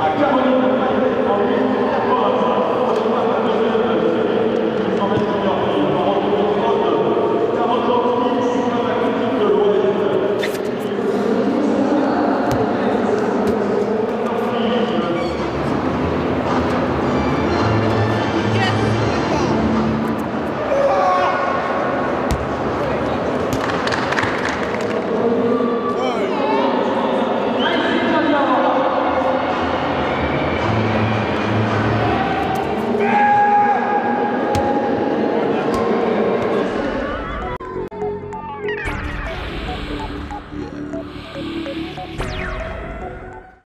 I